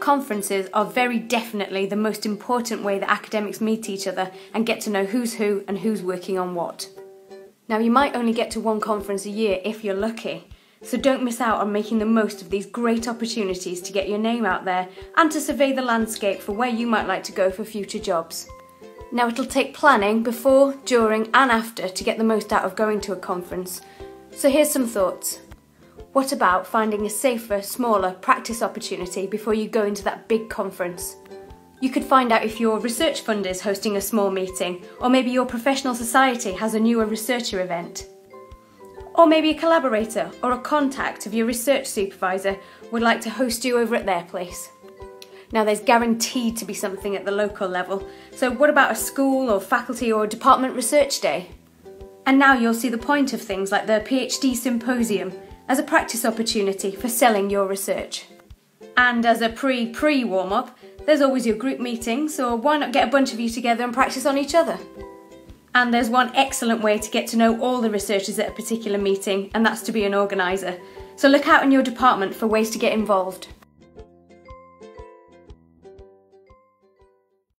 Conferences are very definitely the most important way that academics meet each other and get to know who's who and who's working on what. Now, you might only get to one conference a year if you're lucky, so don't miss out on making the most of these great opportunities to get your name out there and to survey the landscape for where you might like to go for future jobs. Now, it'll take planning before, during, and after to get the most out of going to a conference. So, here's some thoughts. What about finding a safer, smaller practice opportunity before you go into that big conference? You could find out if your research fund is hosting a small meeting, or maybe your professional society has a newer researcher event. Or maybe a collaborator or a contact of your research supervisor would like to host you over at their place. Now, there's guaranteed to be something at the local level, so what about a school or faculty or department research day? And now you'll see the point of things like the PhD symposium as a practice opportunity for selling your research. And as a pre pre warm up, there's always your group meeting, so why not get a bunch of you together and practice on each other? And there's one excellent way to get to know all the researchers at a particular meeting, and that's to be an organiser. So look out in your department for ways to get involved.